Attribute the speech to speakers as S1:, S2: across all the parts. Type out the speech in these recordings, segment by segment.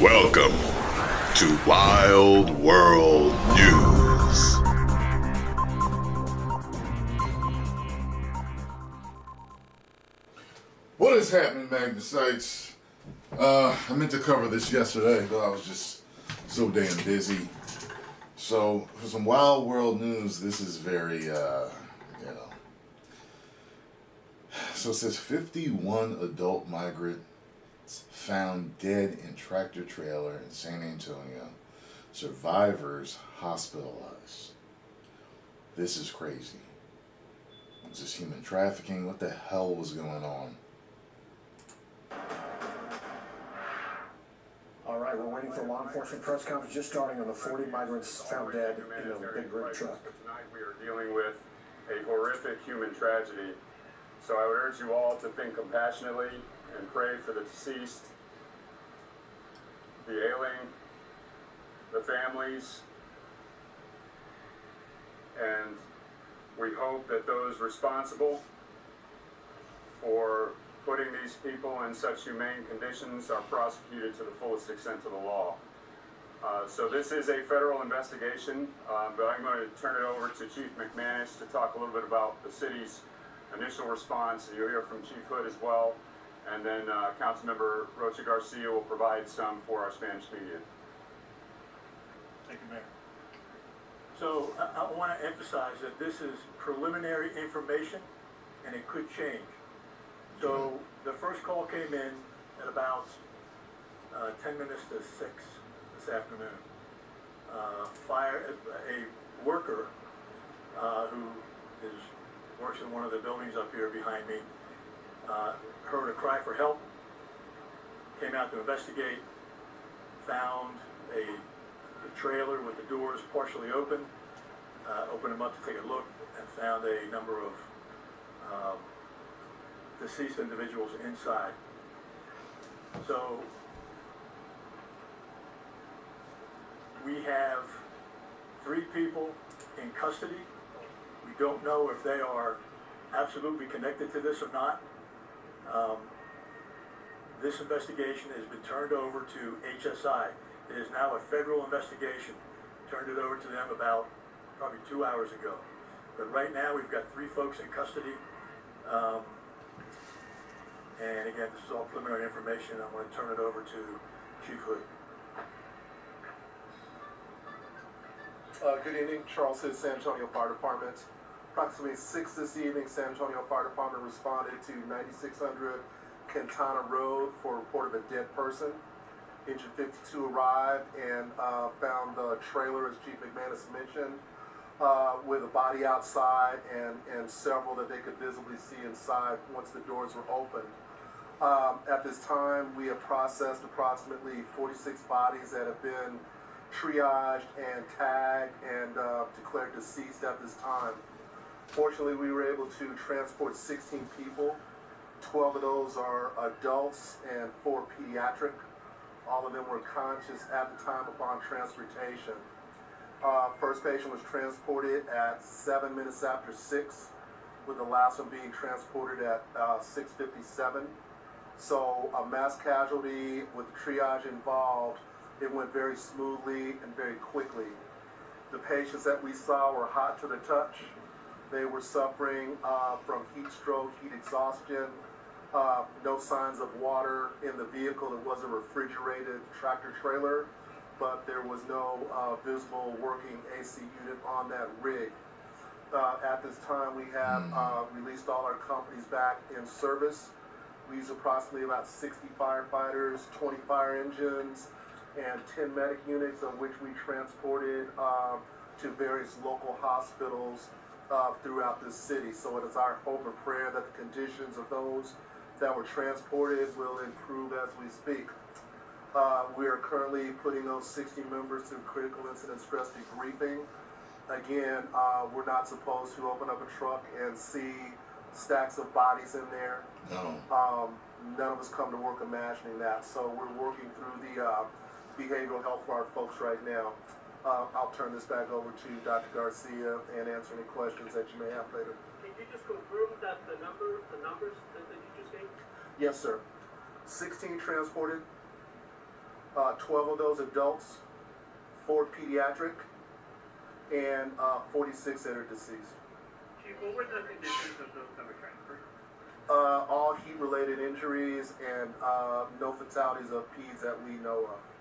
S1: Welcome to Wild World News.
S2: What is happening, Magnusites? Uh, I meant to cover this yesterday, but I was just so damn busy. So, for some Wild World News, this is very, uh, you know. So it says 51 adult migrants found dead in tractor trailer in San Antonio. Survivors hospitalized. This is crazy. Is this human trafficking? What the hell was going on?
S3: All right, we're waiting for law enforcement press conference just starting on the 40 migrants found dead in a big rig truck.
S4: Tonight we are dealing with a horrific human tragedy. So I would urge you all to think compassionately and pray for the deceased, the ailing, the families, and we hope that those responsible for putting these people in such humane conditions are prosecuted to the fullest extent of the law. Uh, so this is a federal investigation, uh, but I'm going to turn it over to Chief McManus to talk a little bit about the city's initial response. You'll hear from Chief Hood as well, and then uh, Councilmember Rocha Garcia will provide some for our Spanish media.
S5: Thank you, Mayor. So I, I want to emphasize that this is preliminary information and it could change. So the first call came in at about uh, 10 minutes to 6 this afternoon. Uh, fire, a worker uh, who is, works in one of the buildings up here behind me uh, heard a cry for help, came out to investigate, found a, a trailer with the doors partially open, uh, opened them up to take a look, and found a number of um, deceased individuals inside. So we have three people in custody. We don't know if they are absolutely connected to this or not. Um, this investigation has been turned over to HSI. It is now a federal investigation. Turned it over to them about probably two hours ago. But right now we've got three folks in custody. Um, and again, this is all preliminary information. I'm going to turn it over to Chief Hood.
S6: Uh, good evening, Charles Hood, San Antonio Fire Department. Approximately 6 this evening, San Antonio Fire Department responded to 9600 Quintana Road for a report of a dead person. Engine 52 arrived and uh, found the trailer, as Chief McManus mentioned, uh, with a body outside and, and several that they could visibly see inside once the doors were opened. Um, at this time, we have processed approximately 46 bodies that have been triaged and tagged and uh, declared deceased at this time. Fortunately, we were able to transport 16 people. 12 of those are adults and four pediatric. All of them were conscious at the time upon transportation. Uh, first patient was transported at 7 minutes after 6, with the last one being transported at uh, 6.57. So a mass casualty with triage involved, it went very smoothly and very quickly. The patients that we saw were hot to the touch. They were suffering uh, from heat stroke, heat exhaustion, uh, no signs of water in the vehicle. It was a refrigerated tractor trailer, but there was no uh, visible working AC unit on that rig. Uh, at this time, we have uh, released all our companies back in service. We use approximately about 60 firefighters, 20 fire engines, and 10 medic units, of which we transported um, to various local hospitals uh, throughout this city. So it is our hope and prayer that the conditions of those that were transported will improve as we speak. Uh, we are currently putting those 60 members through critical incident stress debriefing. Again, uh, we're not supposed to open up a truck and see stacks of bodies in there.
S2: No.
S6: Um, none of us come to work imagining that. So we're working through the uh, behavioral health for our folks right now. Uh, I'll turn this back over to Dr. Garcia and answer any questions that you may have later.
S7: Can you just confirm that the number, the numbers that, that you just gave?
S6: Yes, sir. 16 transported, uh, 12 of those adults, four pediatric, and uh, 46 that are deceased.
S5: Chief, what were the conditions of those that were transferred?
S6: Uh, all heat-related injuries and uh, no fatalities of peds that we know of.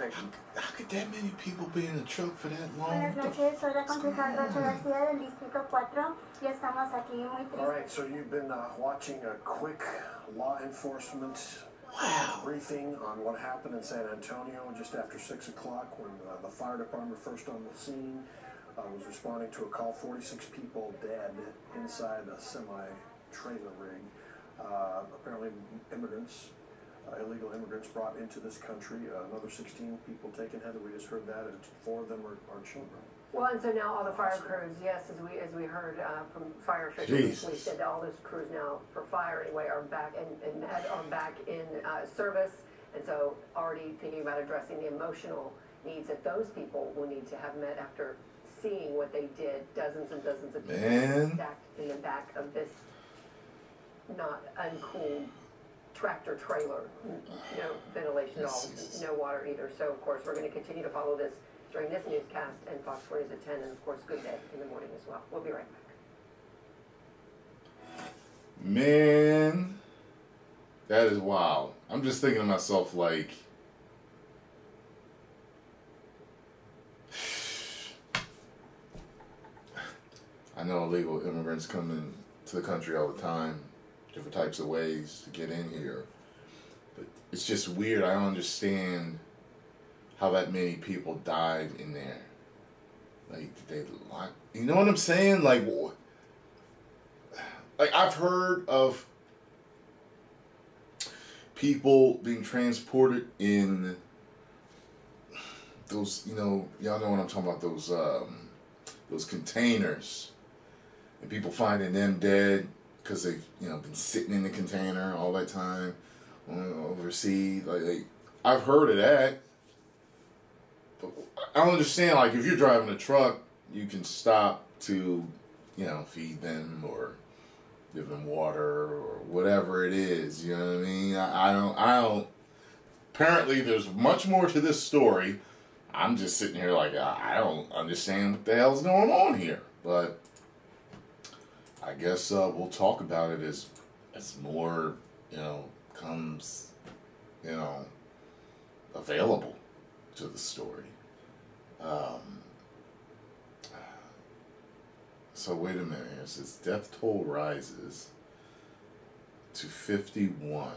S6: Thank.
S2: How, how could that many people be in the truck for that long?
S7: Buenas noches, soy la concejal Rocha García del Distrito 4 y estamos aquí muy tristes.
S3: right, so you've been uh, watching a quick law enforcement
S2: Wow.
S3: briefing on what happened in San Antonio just after 6 o'clock when uh, the fire department first on the scene uh, was responding to a call 46 people dead inside a semi trailer rig. Uh, apparently, immigrants, uh, illegal immigrants brought into this country. Uh, another 16 people taken. Heather, we just heard that, and four of them are, are children.
S8: Well, and so now all the fire crews, yes, as we, as we heard uh, from fire officials, we said that all those crews now, for fire anyway, are back and, and med are back in uh, service. And so already thinking about addressing the emotional needs that those people will need to have met after seeing what they did, dozens and dozens of people
S2: Man.
S8: stacked in the back of this not uncool tractor trailer, no ventilation at all, no water either. So of course, we're gonna continue to follow this during this newscast and Fox 4 News at 10 and of course Good Day in the morning as well. We'll be right back.
S2: Man, that is wild. I'm just thinking to myself, like, I know illegal immigrants come in to the country all the time, different types of ways to get in here. But it's just weird. I don't understand how that many people died in there. Like, they lock? You know what I'm saying? Like, like I've heard of people being transported in those, you know, y'all know what I'm talking about, those um those containers. And people finding them dead because they've, you know, been sitting in the container all that time overseas. Like, like I've heard of that. But I don't understand, like, if you're driving a truck, you can stop to, you know, feed them or give them water or whatever it is. You know what I mean? I, I don't. I don't. Apparently, there's much more to this story. I'm just sitting here like I don't understand what the hell's going on here. But I guess uh, we'll talk about it as as more you know comes you know available to the story. Um, so wait a minute here. It says death toll rises to 51.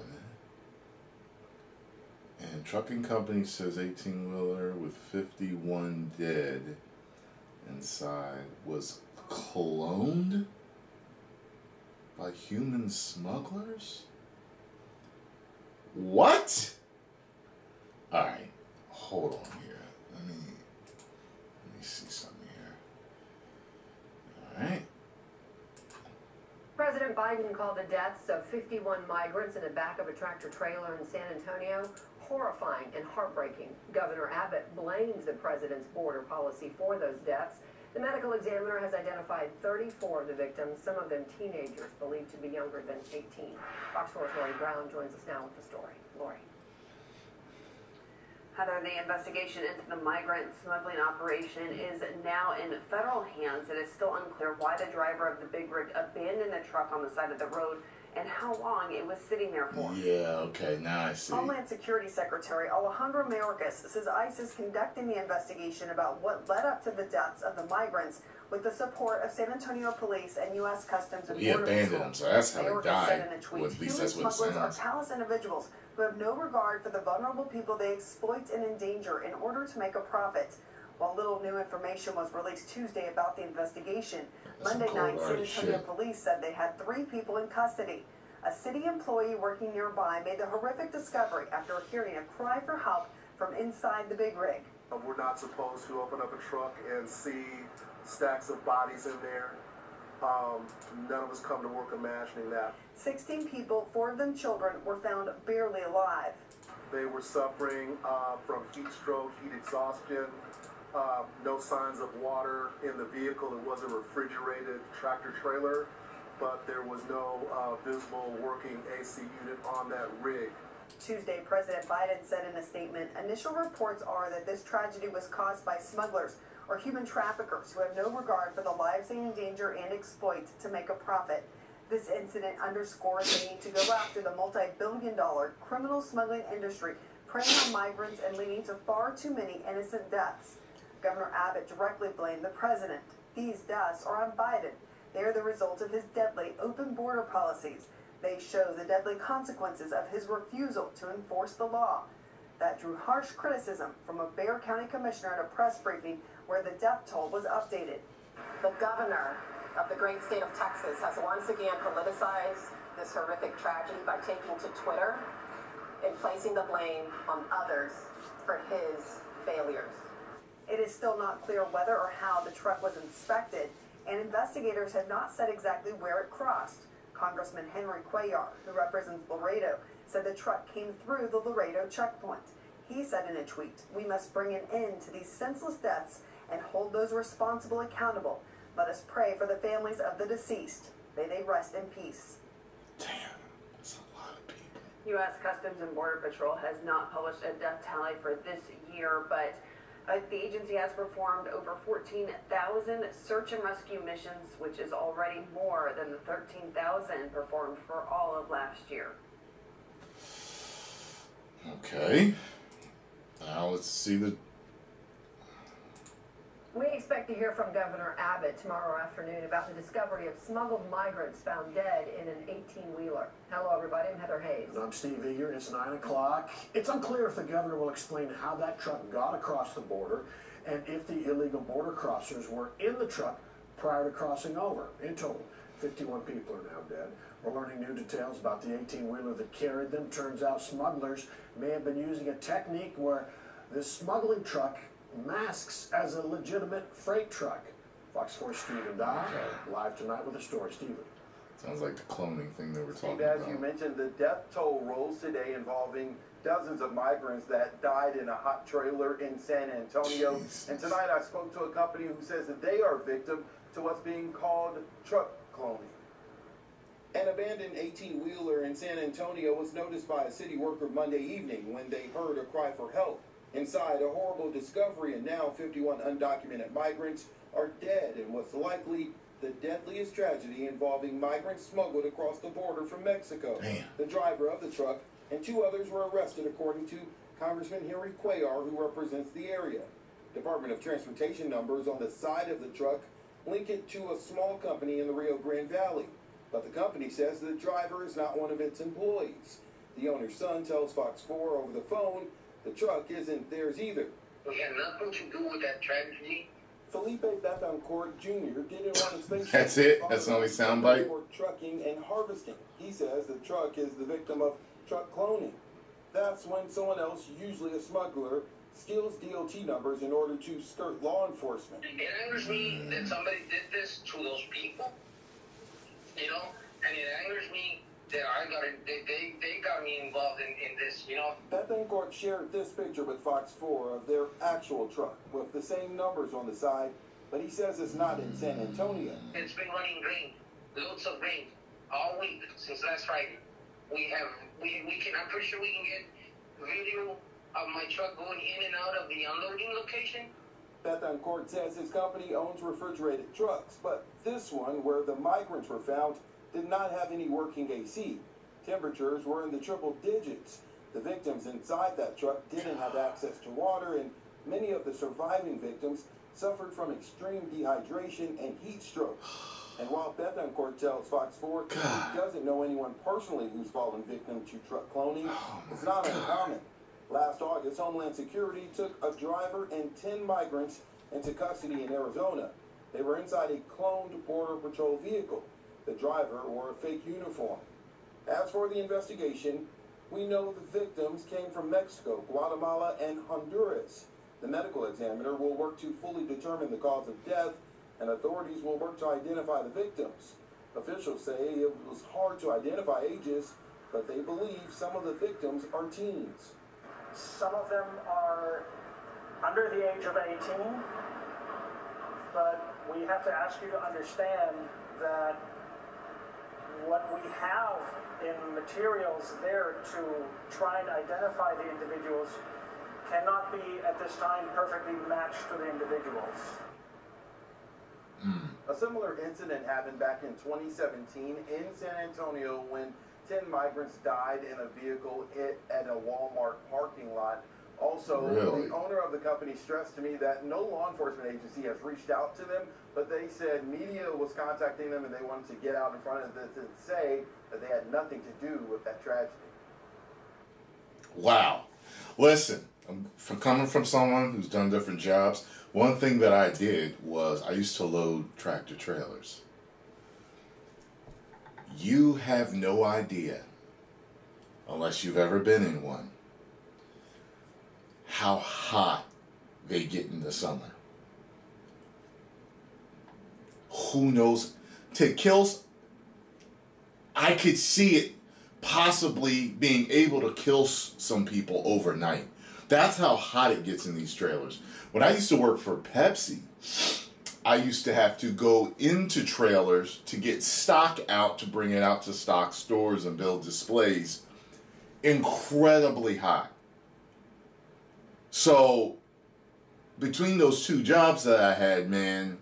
S2: And trucking company says 18 wheeler with 51 dead inside was cloned by human smugglers? What? Alright, hold on here. Let me let me see something here. Alright.
S8: President Biden called the deaths of 51 migrants in the back of a tractor trailer in San Antonio horrifying and heartbreaking. Governor Abbott blames the president's border policy for those deaths. The medical examiner has identified 34 of the victims, some of them teenagers believed to be younger than 18. Fox 4's Lori Brown joins us now with the story. Lori.
S9: Heather, the investigation into the migrant smuggling operation is now in federal hands. And It is still unclear why the driver of the big rig abandoned the truck on the side of the road and how long it was sitting there for.
S2: Yeah, okay, now I see.
S9: Homeland Security Secretary Alejandro Mayorkas says ICE is conducting the investigation about what led up to the deaths of the migrants with the support of San Antonio Police and U.S. Customs and
S2: He
S9: Border
S2: abandoned them, so that's how they died.
S9: in a tweet,
S2: Well, at least that's what it
S9: smugglers are
S2: sounds.
S9: callous individuals who have no regard for the vulnerable people they exploit and endanger in order to make a profit. While little new information was released Tuesday about the investigation,
S2: That's
S9: Monday night San
S2: cold-hearted
S9: Antonio police said they had three people in custody. A city employee working nearby made the horrific discovery after hearing a cry for help from inside the big rig.
S6: We're not supposed to open up a truck and see stacks of bodies in there. Um, none of us come to work imagining that.
S9: 16 people, four of them children, were found barely alive.
S6: They were suffering uh, from heat stroke, heat exhaustion, uh, no signs of water in the vehicle. It was a refrigerated tractor trailer. but there was no uh, visible working AC unit on that rig.
S10: Tuesday, President Biden said in a statement initial reports are that this tragedy was caused by smugglers or human traffickers who have no regard for the lives they endanger and exploit to make a profit. This incident underscores the need to go after the multi billion dollar criminal smuggling industry preying on migrants and leading to far too many innocent deaths. Governor Abbott directly blamed the president. These deaths are on Biden. They are the result of his deadly open border policies. They show the deadly consequences of his refusal to enforce the law. That drew harsh criticism from a Bexar County commissioner at a press briefing where the death toll was updated.
S11: The governor of the great state of Texas has once again politicized this horrific tragedy by taking to Twitter and placing the blame on others for his failures.
S10: It is still not clear whether or how the truck was inspected, and investigators have not said exactly where it crossed. Congressman Henry Cuellar, who represents Laredo, said the truck came through the Laredo checkpoint. He said in a tweet, We must bring an end to these senseless deaths and hold those responsible accountable. Let us pray for the families of the deceased. May they rest in peace.
S2: Damn, that's a lot of people.
S9: U.S. Customs and Border Patrol has not published a death tally for this year, but uh, the agency has performed over 14,000 search and rescue missions, which is already more than the 13,000 performed for all of last year.
S2: Okay. Now let's see the.
S8: Expect to hear from Governor Abbott tomorrow afternoon about the discovery of smuggled migrants found dead in an 18-wheeler. Hello, everybody. I'm Heather Hayes.
S3: And I'm Steve Eager. It's 9 o'clock. It's unclear if the governor will explain how that truck got across the border and if the illegal border crossers were in the truck prior to crossing over. In total, 51 people are now dead. We're learning new details about the 18-wheeler that carried them. Turns out smugglers may have been using a technique where this smuggling truck masks as a legitimate freight truck. Fox 4 Stephen Dye, live tonight with a story. Stephen.
S2: Sounds like the cloning thing that we're talking
S12: Steve, as
S2: about.
S12: you mentioned, the death toll rose today involving dozens of migrants that died in a hot trailer in San Antonio.
S2: Jesus.
S12: And tonight I spoke to a company who says that they are victim to what's being called truck cloning. An abandoned 18-wheeler in San Antonio was noticed by a city worker Monday evening when they heard a cry for help. Inside, a horrible discovery, and now 51 undocumented migrants are dead in what's likely the deadliest tragedy involving migrants smuggled across the border from Mexico.
S2: Damn.
S12: The driver of the truck and two others were arrested, according to Congressman Henry Cuellar, who represents the area. Department of Transportation numbers on the side of the truck link it to a small company in the Rio Grande Valley. But the company says the driver is not one of its employees. The owner's son tells Fox 4 over the phone the truck isn't theirs either.
S13: We had nothing to do with that tragedy.
S12: Felipe Betancourt Jr. didn't want his face.
S2: That's it? That's the only soundbite?
S12: For trucking and harvesting. He says the truck is the victim of truck cloning. That's when someone else, usually a smuggler, steals DOT numbers in order to skirt law enforcement.
S13: It angers me that somebody did this to those people. You know, and it angers me that I got. They, they, they got me involved in, in this. You know.
S12: Betancourt shared this picture with Fox 4 of their actual truck with the same numbers on the side, but he says it's not in San Antonio.
S13: It's been running green, loads of rain, all week since last Friday. We have, we, we can, I'm pretty sure we can get video of my truck going in and out of the unloading location.
S12: Betancourt says his company owns refrigerated trucks, but this one, where the migrants were found, did not have any working AC. Temperatures were in the triple digits. The victims inside that truck didn't have access to water, and many of the surviving victims suffered from extreme dehydration and heat stroke. And while Betancourt tells Fox 4 he doesn't know anyone personally who's fallen victim to truck cloning, it's not uncommon. Last August, Homeland Security took a driver and 10 migrants into custody in Arizona. They were inside a cloned Border Patrol vehicle. The driver wore a fake uniform. As for the investigation, we know the victims came from Mexico, Guatemala, and Honduras. The medical examiner will work to fully determine the cause of death, and authorities will work to identify the victims. Officials say it was hard to identify ages, but they believe some of the victims are teens.
S3: Some of them are under the age of 18, but we have to ask you to understand that what we have in materials there to try and identify the individuals cannot be at this time perfectly matched to the individuals. Hmm.
S12: A similar incident happened back in 2017 in San Antonio when 10 migrants died in a vehicle hit at a Walmart parking lot. Also,
S2: Really?
S12: the owner of the company stressed to me that no law enforcement agency has reached out to them, but they said media was contacting them and they wanted to get out in front of this and say that they had nothing to do with that tragedy.
S2: Wow. Listen, I'm from coming from someone who's done different jobs. One thing that I did was I used to load tractor trailers. You have no idea, unless you've ever been in one, how hot they get in the summer. Who knows? To kill, I could see it possibly being able to kill some people overnight. That's how hot it gets in these trailers. When I used to work for Pepsi, I used to have to go into trailers to get stock out to bring it out to stock stores and build displays. Incredibly hot. So, between those two jobs that I had, man,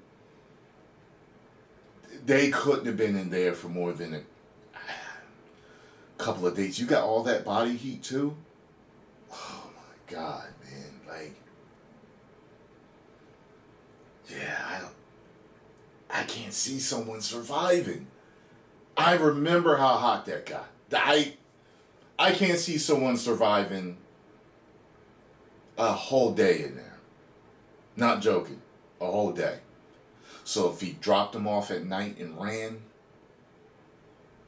S2: they couldn't have been in there for more than a couple of days. You got all that body heat too? Oh my god, man. Like Yeah, I don't I can't see someone surviving. I remember how hot that got. I I can't see someone surviving a whole day in there. Not joking. A whole day. So if he dropped them off at night and ran,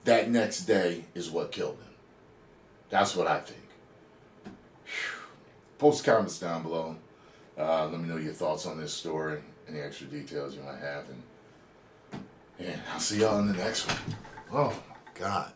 S2: that next day is what killed him. That's what I think. Phew. Post comments down below. Uh, let me know your thoughts on this story, any extra details you might have, and, and I'll see y'all in the next one. Oh my God.